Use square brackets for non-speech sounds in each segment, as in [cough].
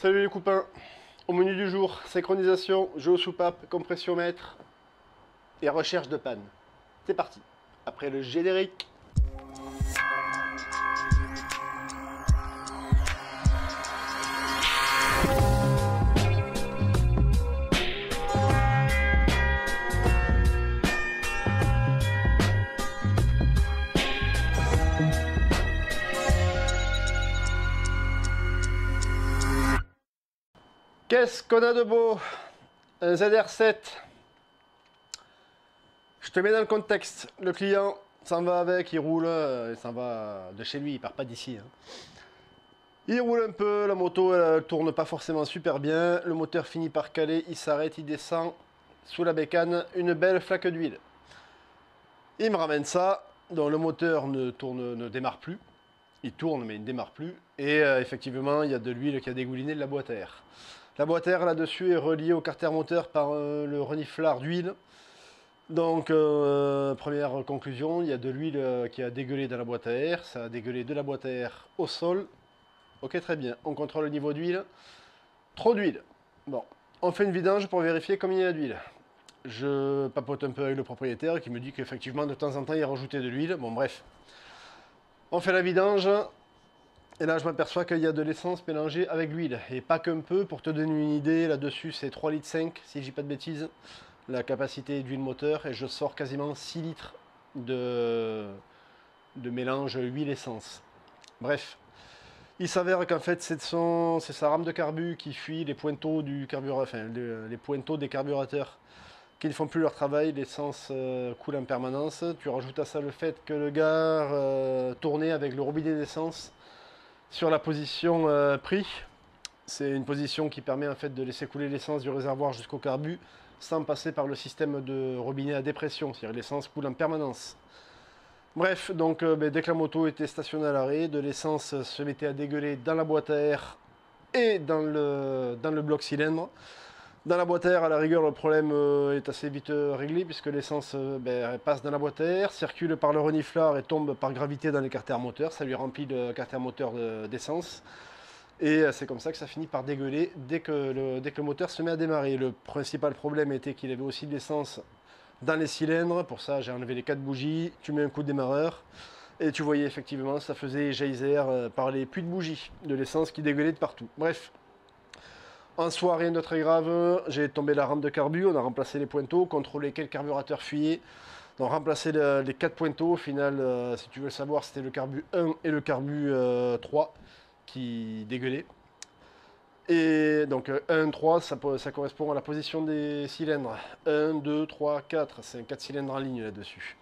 Salut les copains Au menu du jour, synchronisation, jeu au soupape, compressiomètre et recherche de panne. C'est parti Après le générique Qu'est-ce qu'on a de beau? Un ZR7. Je te mets dans le contexte. Le client s'en va avec, il roule, euh, il s'en va de chez lui, il part pas d'ici. hein. Il roule un peu, la moto elle, tourne pas forcément super bien, le moteur finit par caler, il s'arrête, il descend sous la bécane, une belle flaque d'huile. Il me ramène ça, donc le moteur ne tourne, ne démarre plus. Il tourne mais il ne démarre plus. Et euh, effectivement, il y a de l'huile qui a dégouliné de la boîte à air. La boîte à air là-dessus est reliée au carter moteur par euh, le reniflard d'huile. Donc, euh, première conclusion, il y a de l'huile euh, qui a dégueulé dans la boîte à air. Ça a dégueulé de la boîte à air au sol. Ok, très bien. On contrôle le niveau d'huile. Trop d'huile. Bon, on fait une vidange pour vérifier combien il y a d'huile. Je papote un peu avec le propriétaire qui me dit qu'effectivement, de temps en temps, il a rajouté de l'huile. Bon, bref. On fait la vidange. Et là, je m'aperçois qu'il y a de l'essence mélangée avec l'huile. Et pas qu'un peu. Pour te donner une idée, là-dessus, c'est 3 litres 5, si je dis pas de bêtises, la capacité d'huile moteur. Et je sors quasiment 6 litres de, de mélange huile-essence. Bref. Il s'avère qu'en fait, c'est sa rame de carbu qui fuit les pointeaux du enfin, le- les pointeaux des carburateurs qui ne font plus leur travail, l'essence euh, coule en permanence. Tu rajoutes à ça le fait que le gars euh, tournait avec le robinet d'essence sur la position euh. C'est une position qui permet en fait de laisser couler l'essence du réservoir jusqu'au carbu sans passer par le système de robinet à dépression, c'est-à-dire l'essence coule en permanence. Bref, donc euh, ben, dès que la moto était stationnée à l'arrêt, de l'essence se mettait à dégueuler dans la boîte à air et dans le bloc cylindre. Dans la boîte à air, à la rigueur, le problème euh, est assez vite euh, réglé puisque l'essence euh, ben, passe dans la boîte à air, circule par le reniflard et tombe par gravité dans les carters moteurs. Ça lui remplit le carter moteur de- d'essence. Et c'est comme ça que ça finit par dégueuler dès que, le, dès moteur se met à démarrer. Le principal problème était qu'il avait aussi de l'essence dans les cylindres. Pour ça, j'ai enlevé les quatre bougies. Tu mets un coup de démarreur. Et tu voyais effectivement, ça faisait geyser par les puits de bougies, de l'essence qui dégueulait de partout. Bref, en soi, rien de très grave. J'ai tombé la rampe de carbu, on a remplacé les pointeaux, contrôlé quel carburateur fuyait. Donc remplacé le- les quatre pointeaux. Au final, euh, si tu veux le savoir, c'était le carbu 1 et le carbu euh, 3 qui dégueulaient. Et donc euh, 1, 3, ça, po- ça correspond à la position des cylindres. 1, 2, 3, 4. C'est un 4 cylindres en ligne là-dessus.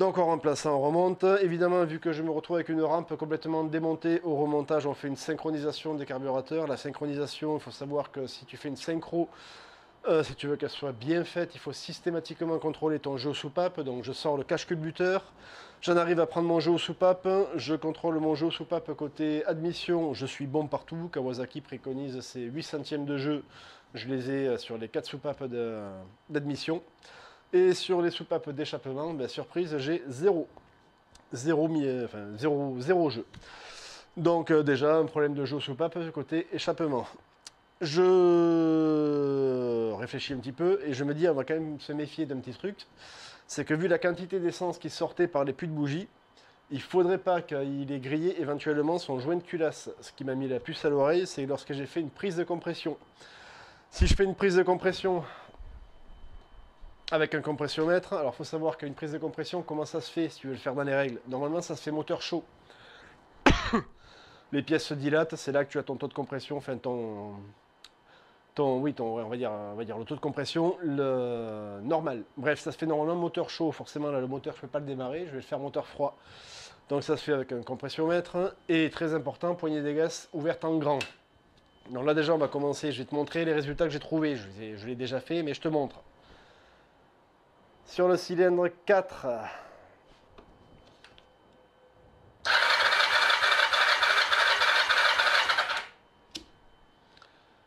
Donc en remplaçant, on remonte. Évidemment, vu que je me retrouve avec une rampe complètement démontée au remontage, on fait une synchronisation des carburateurs. La synchronisation, il faut savoir que si tu fais une synchro, euh, si tu veux qu'elle soit bien faite, il faut systématiquement contrôler ton jeu soupape. Donc je sors le cache culbuteur, j'en arrive à prendre mon jeu soupape, je contrôle mon jeu soupape côté admission, je suis bon partout. Kawasaki préconise ses 8 centièmes de jeu, je les ai euh, sur les 4 soupapes d'admission. Et sur les soupapes d'échappement, ben, surprise, j'ai 0. 0, enfin, 0, 0 jeu. Donc euh, déjà, un problème de jeu aux soupapes côté échappement. Je réfléchis un petit peu et je me dis, on va quand même se méfier d'un petit truc. C'est que vu la quantité d'essence qui sortait par les puits de bougie, il faudrait pas qu'il ait grillé éventuellement son joint de culasse. Ce qui m'a mis la puce à l'oreille, c'est lorsque j'ai fait une prise de compression. Si je fais une prise de compression avec un compressiomètre, alors il faut savoir qu'une prise de compression, comment ça se fait si tu veux le faire dans les règles? Normalement, ça se fait moteur chaud. [coughs] les pièces se dilatent, c'est là que tu as ton taux de compression, enfin ton, ton oui, ton, on va dire, on va dire le taux de compression normal. Bref, ça se fait normalement moteur chaud. Forcément, là, le moteur, je ne peux pas le démarrer, je vais le faire moteur froid. Donc ça se fait avec un compressiomètre et très important, poignée des gaz ouverte en grand. Donc là déjà, on va commencer. Je vais te montrer les résultats que j'ai trouvés. Je l'ai déjà fait, mais je te montre. Sur le cylindre 4,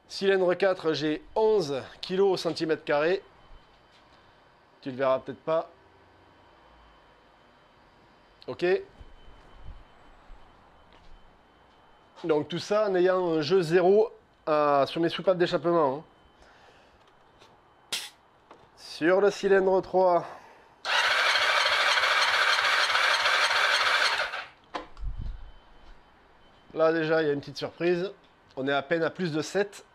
Cylindre 4, j'ai 11 kg au centimètre carré. Tu le verras peut-être pas. Ok. Donc tout ça en ayant un jeu 0 euh, sur mes soupapes d'échappement. hein. Sur le cylindre 3. Là déjà, il y a une petite surprise. On est à peine à plus de 7.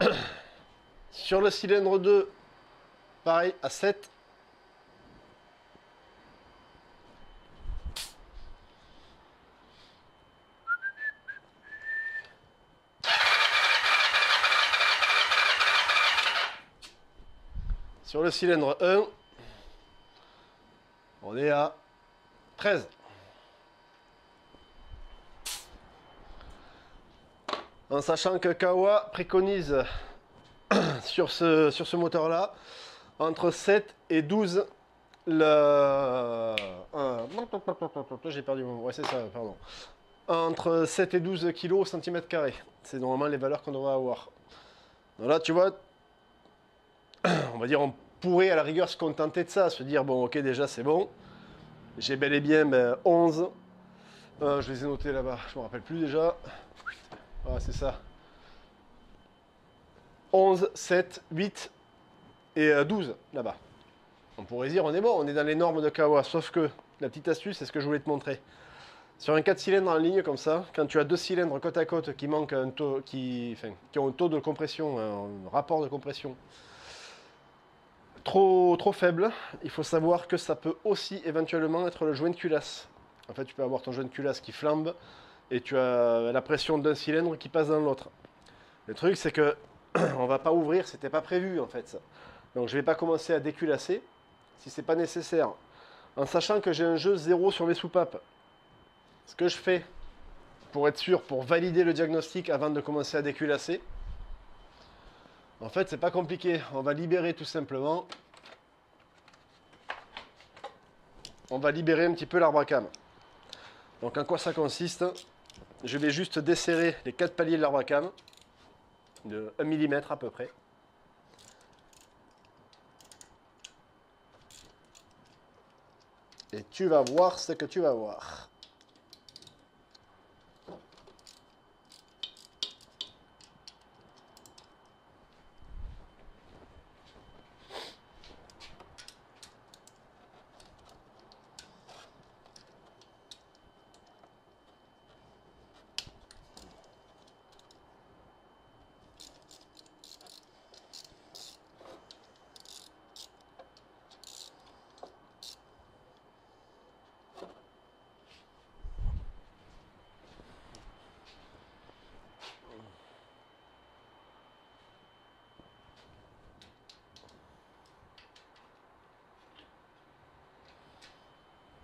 [coughs] Sur le cylindre 2, pareil, à 7. Cylindre 1, on est à 13. En sachant que Kawa préconise [coughs] sur ce, sur ce moteur-là, entre 7 et 12 le... euh, J'ai perdu mon... Ouais, c'est ça, pardon. Entre 7 et 12 kg au centimètre carré. C'est normalement les valeurs qu'on devrait avoir. Là, tu vois, [coughs] on va dire, on pourrait à la rigueur se contenter de ça, se dire, bon, ok, déjà, c'est bon. J'ai bel et bien ben, 11. Euh, je les ai notés là-bas, je me rappelle plus déjà. Ah, c'est ça. 11, 7, 8 et euh, 12 là-bas. On pourrait dire on est bon, on est dans les normes de Kawa. Sauf que la petite astuce, c'est ce que je voulais te montrer. Sur un 4 cylindres en ligne comme ça, quand tu as deux cylindres côte à côte qui manquent un taux, qui, qui ont un taux de compression, un rapport de compression trop, faible, il faut savoir que ça peut aussi éventuellement être le joint de culasse. En fait, tu peux avoir ton joint de culasse qui flambe et tu as la pression d'un cylindre qui passe dans l'autre. Le truc, c'est que [clears throat] on va pas ouvrir, c'était pas prévu en fait. Donc je vais pas commencer à déculasser si c'est pas nécessaire. En sachant que j'ai un jeu zéro sur mes soupapes. Ce que je fais pour être sûr, pour valider le diagnostic avant de commencer à déculasser, en fait c'est pas compliqué. On va libérer tout simplement. On va libérer un petit peu l'arbre à cam. Donc en quoi ça consiste? Je vais juste desserrer les quatre paliers de l'arbre à cam de 1 mm à peu près. Et tu vas voir ce que tu vas voir.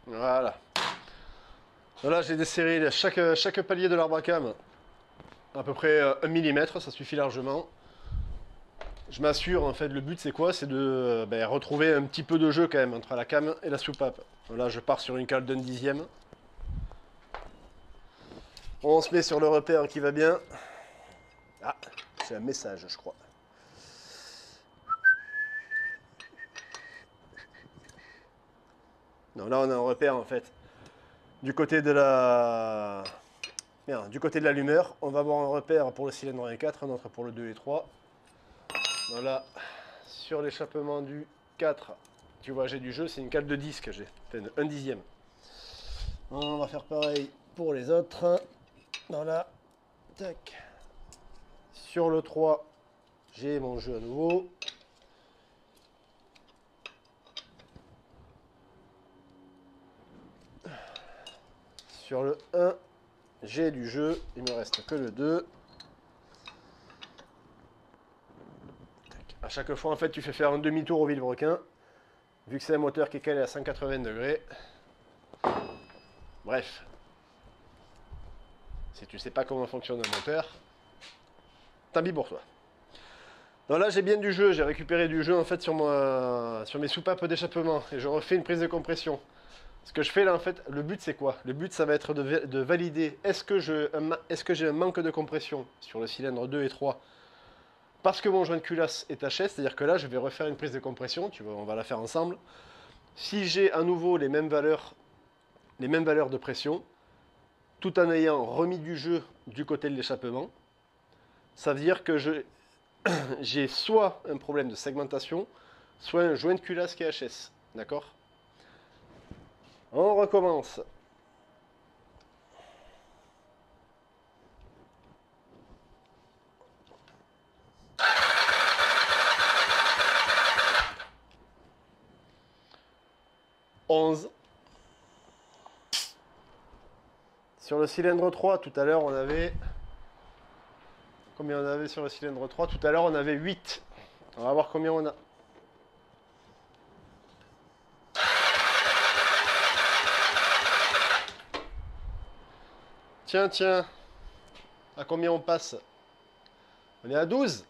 Voilà. Voilà, j'ai desserré chaque, chaque palier de l'arbre à cam à peu près 1 mm, ça suffit largement. Je m'assure, en fait, le but c'est quoi? C'est de euh, ben, retrouver un petit peu de jeu quand même entre la cam et la soupape. Là, je pars sur une cale d'un dixième. On se met sur le repère qui va bien. Ah, c'est un message, je crois. Là, on a un repère en fait. Du côté de la. Merde, du côté de l'allumeur, on va avoir un repère pour le cylindre 1 et 4, un autre pour le 2 et 3. Voilà, sur l'échappement du 4, tu vois, j'ai du jeu, c'est une cale de disque, j'ai un dixième. On va faire pareil pour les autres. Voilà, tac. Sur le 3, j'ai mon jeu à nouveau. Sur le 1, j'ai du jeu, il me reste que le 2. Tac. À chaque fois, en fait, tu fais faire un demi-tour au vilebrequin, vu que c'est un moteur qui est calé à 180 degrés. Bref. Si tu sais pas comment fonctionne un moteur, tant pour toi. Donc là, j'ai bien du jeu, j'ai récupéré du jeu en fait sur, sur mes soupapes d'échappement et je refais une prise de compression. Ce que je fais là, en fait, le but c'est quoi? Le but ça va être de, va- de valider est-ce que j'ai un manque de compression sur le cylindre 2 et 3 parce que mon joint de culasse est HS, c'est-à-dire que là, je vais refaire une prise de compression, tu vois, on va la faire ensemble. Si j'ai à nouveau les mêmes valeurs, les mêmes valeurs de pression, tout en ayant remis du jeu du côté de l'échappement, ça veut dire que [coughs] j'ai soit un problème de segmentation, soit un joint de culasse qui est HS. D'accord? On recommence. Sur le cylindre 3, tout à l'heure, on avait... Combien on avait sur le cylindre 3 Tout à l'heure, on avait 8. On va voir combien on a. Tiens, tiens. À combien on passe? On est à 12.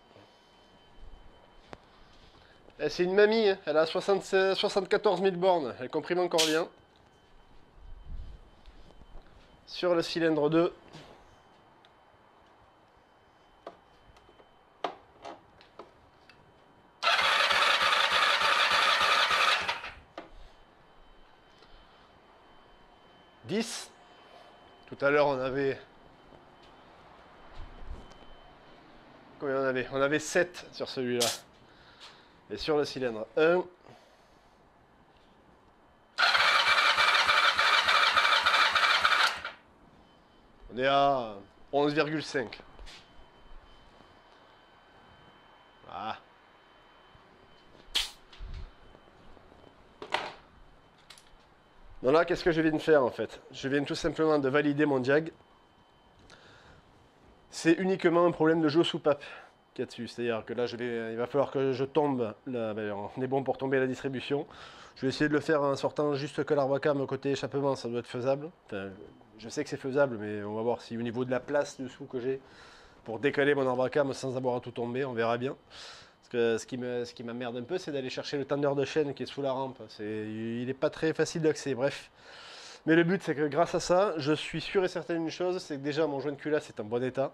Eh, c'est une mamie, hein. elle a 74 000 bornes, elle comprime encore bien. Sur le cylindre 2. « 10. Tout à l'heure, on avait... Combien on avait? On avait 7 sur celui-là. Et sur le cylindre 1, on est à 11,5. Voilà. Donc là, qu'est-ce que je viens de faire en fait? Je viens tout simplement de valider mon diag. C'est uniquement un problème de jeu soupape qu'il y a dessus. C'est-à-dire que là, il va falloir que je tombe. Ben, on est bon pour tomber la distribution. Je vais essayer de le faire en sortant juste que l'arbacam côté échappement, ça doit être faisable. je sais que c'est faisable, mais on va voir si au niveau de la place dessous que j'ai pour décaler mon arbacam sans avoir à tout tomber, on verra bien. Ce qui me, ce qui m'emmerde un peu, c'est d'aller chercher le tendeur de chaîne qui est sous la rampe. C'est, il n'est pas très facile d'accès, bref. Mais le but, c'est que grâce à ça, je suis sûr et certain d'une chose, c'est que déjà mon joint de culasse est en bon état.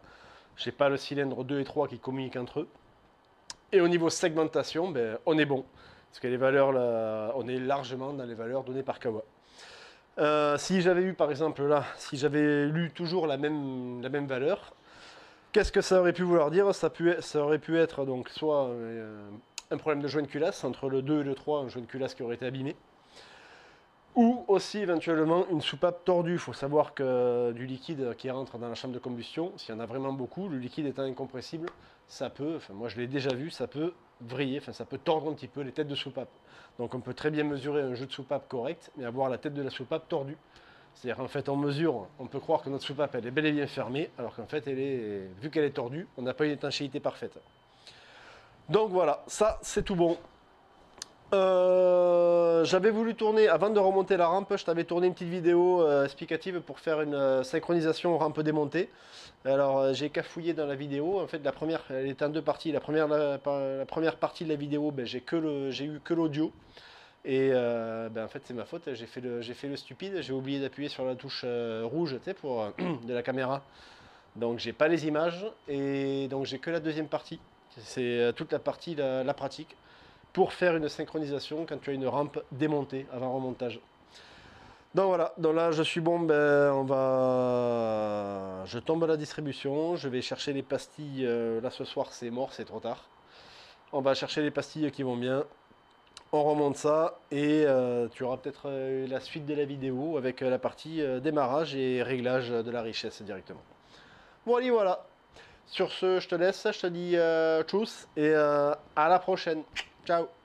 J'ai pas le cylindre 2 et 3 qui communiquent entre eux. Et au niveau segmentation, ben, on est bon. Parce que les valeurs, là, on est largement dans les valeurs données par Kawa. Euh, si j'avais eu, par exemple, là, si j'avais lu toujours la même, la même valeur, qu'est-ce que ça aurait pu vouloir dire? Ça, ça, aurait pu être donc soit euh, un problème de joint de culasse, entre le 2 et le 3, un joint de culasse qui aurait été abîmé, ou aussi éventuellement une soupape tordue. Il faut savoir que du liquide qui rentre dans la chambre de combustion, s'il y en a vraiment beaucoup, le liquide étant incompressible, ça peut, moi je l'ai déjà vu, ça peut vriller, ça peut tordre un petit peu les têtes de soupape. Donc on peut très bien mesurer un jeu de soupape correct, mais avoir la tête de la soupape tordue. C'est-à-dire en fait on mesure, on peut croire que notre soupape elle est bel et bien fermée, alors qu'en fait elle est, vu qu'elle est tordue, on n'a pas une étanchéité parfaite. Donc voilà, ça c'est tout bon. Euh, j'avais voulu tourner, avant de remonter la rampe, je t'avais tourné une petite vidéo euh, explicative pour faire une euh, synchronisation rampe démontée. Alors j'ai cafouillé dans la vidéo, en fait la première, elle était en deux parties. La première, la, première partie de la vidéo, ben, j'ai eu que l'audio. Et ben, en fait c'est ma faute, j'ai fait, le, fait le stupide, j'ai oublié d'appuyer sur la touche rouge pour, [clears throat] de la caméra. Donc j'ai pas les images, et donc j'ai que la deuxième partie. C'est toute la partie, la pratique pour faire une synchronisation quand tu as une rampe démontée avant remontage. Donc voilà, donc là je suis bon, ben on va... Je tombe à la distribution, je vais chercher les pastilles, euh, là ce soir c'est mort, c'est trop tard. On va chercher les pastilles qui vont bien, on remonte ça et euh, tu auras peut-être euh, la suite de la vidéo avec la partie démarrage et réglage de la richesse directement. Bon allez voilà, sur ce je te laisse, je te dis tchuss et à la prochaine. Ciao